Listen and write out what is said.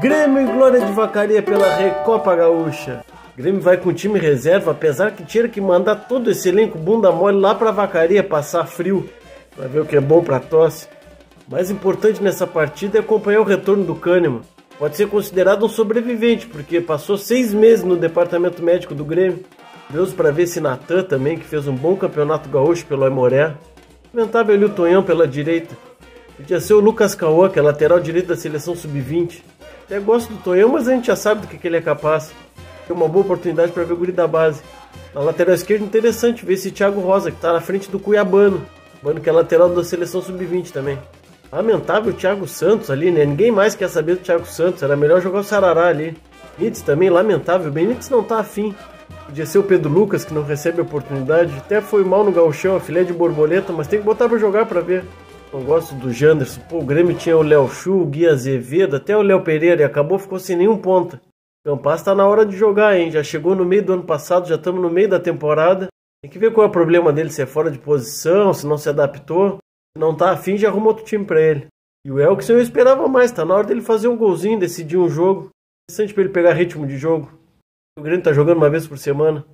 Grêmio e Glória de Vacaria pela Recopa Gaúcha. Grêmio vai com time reserva, apesar que tinha que mandar todo esse elenco bunda mole lá pra Vacaria passar frio, pra ver o que é bom pra tosse. Mais importante nessa partida é acompanhar o retorno do Kahneman. Pode ser considerado um sobrevivente, porque passou seis meses no departamento médico do Grêmio. Deus para ver se Natan também, que fez um bom campeonato gaúcho pelo Aimoré. Lamentável ali o Tonhão pela direita. Podia ser o Lucas Cauã, que é lateral direito da seleção sub-20. Até gosto do Tonhão, mas a gente já sabe do que, que ele é capaz. Tem uma boa oportunidade para ver o guri da base. Na lateral esquerda, interessante ver esse Thiago Rosa, que está na frente do Cuiabano. Mano, que é lateral da seleção sub-20 também. Lamentável o Thiago Santos ali, né? Ninguém mais quer saber do Thiago Santos. Era melhor jogar o Sarará ali. Benítez também, lamentável. Benítez não tá afim. Podia ser o Pedro Lucas, que não recebe oportunidade. Até foi mal no gauchão, a filé de borboleta, mas tem que botar pra jogar pra ver. Não gosto do Janderson. Pô, o Grêmio tinha o Léo Chu, o Gui Azevedo, até o Léo Pereira e acabou, ficou sem nenhum ponta. Campas tá na hora de jogar, hein? Já chegou no meio do ano passado, já estamos no meio da temporada. Tem que ver qual é o problema dele, se é fora de posição, se não se adaptou. Se não tá afim, já arruma outro time pra ele. E o Elkson eu esperava mais, tá na hora dele fazer um golzinho, decidir um jogo. Interessante pra ele pegar ritmo de jogo. O Grêmio tá jogando uma vez por semana.